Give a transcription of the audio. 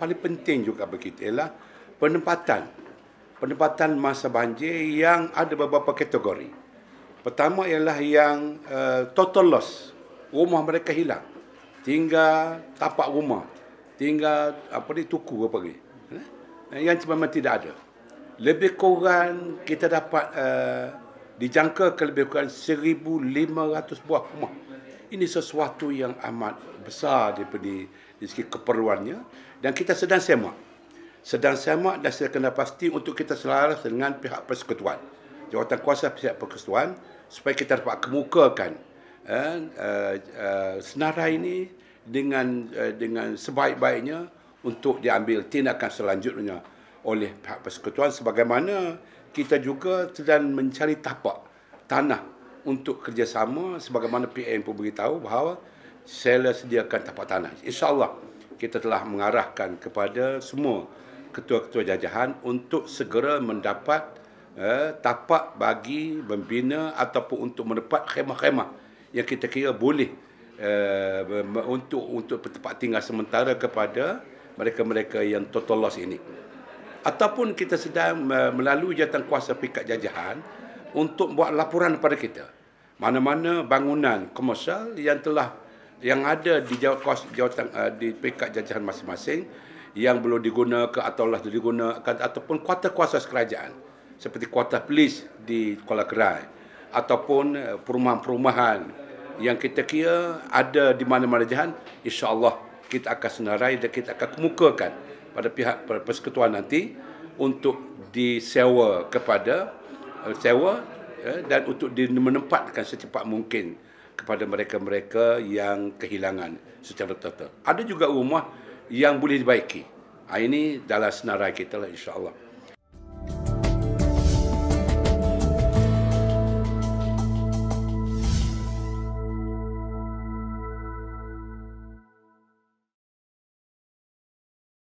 paling penting juga bagi kita ialah penempatan. Penempatan masa banjir yang ada beberapa kategori. Pertama ialah yang uh, total loss. Rumah mereka hilang. Tinggal tapak rumah. Tinggal apa ni tuku apa lagi. Eh? Yang memang tidak ada. Lebih kurang kita dapat uh, dijangka lebih kurang 1,500 buah rumah. Ini sesuatu yang amat besar daripada di segi keperluannya dan kita sedang semak. Sedang semak dan saya kena pasti untuk kita selaras dengan pihak persekutuan. Jawatan kuasa pihak persekutuan supaya kita dapat kemukakan uh, uh, uh, senarai ini dengan uh, dengan sebaik-baiknya untuk diambil tindakan selanjutnya oleh pihak persekutuan sebagaimana kita juga sedang mencari tapak tanah untuk kerjasama sebagaimana PM pun beritahu bahawa saya sediakan tapak tanah. InsyaAllah kita telah mengarahkan kepada semua ketua-ketua jajahan untuk segera mendapat eh, tapak bagi membina ataupun untuk mendapat khemah-khemah yang kita kira boleh eh, untuk untuk tempat tinggal sementara kepada mereka-mereka yang total loss ini ataupun kita sedang melalui jawatan kuasa pikat jajahan untuk buat laporan kepada kita. Mana-mana bangunan komersial yang telah yang ada di jawatan uh, di pikat jajahan masing-masing yang belum digunakan atau telah digunakan ataupun kuasa-kuasa kerajaan seperti kuota polis di Kuala Kerai ataupun uh, perumahan-perumahan yang kita kira ada di mana-mana jahan insya-Allah kita akan senarai dan kita akan kemukakan pada pihak persekutuan nanti untuk disewa kepada sewa uh, dan untuk menempatkan secepat mungkin kepada mereka-mereka yang kehilangan secara total. Ada juga rumah yang boleh dibaiki. Ha, ini dalam senarai kita lah insya-Allah.